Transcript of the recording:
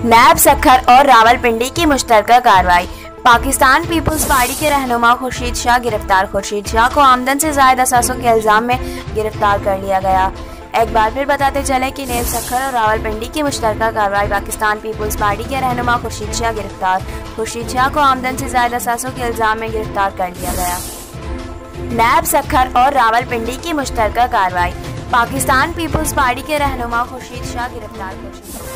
नैब सखर और रावलपिंडी की मुश्तरका कार्रवाई। पाकिस्तान पीपल्स पार्टी के रहनुमा खुर्शीद शाह गिरफ़्तार। खुर्शीद शाह को आमदन से जायद असासों के इल्ज़ाम में गिरफ़्तार कर लिया गया। एक बार फिर बताते चले कि नेब सखर और रावलपिंडी की मुश्तरका कार्रवाई पाकिस्तान पीपल्स पार्टी के रहनुमा खुर्शीद शाह गिरफ़्तार। खुर्शीद शाह को आमदन से जायद असासों के इल्ज़ाम में गिरफ़्तार कर लिया गया। नैब सखर और रावलपिंडी की मुश्तरका कार्रवाई। पाकिस्तान पीपल्स पार्टी के रहनुमा खुर्शीद शाह गिरफ़्तार खुर्शीद